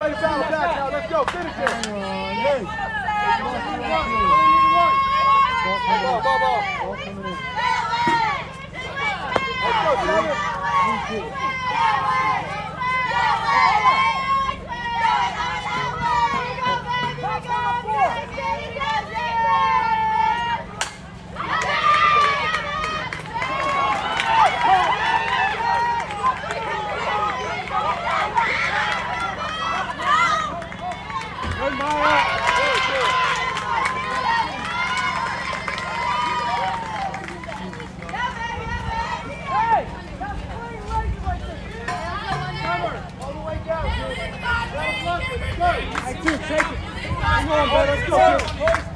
Play foul back now. Let's go. Finish it. Hey. Ball, ball, ball. Ball coming in. Let's go, Taylor. Take it. Come on, bud. Let's go.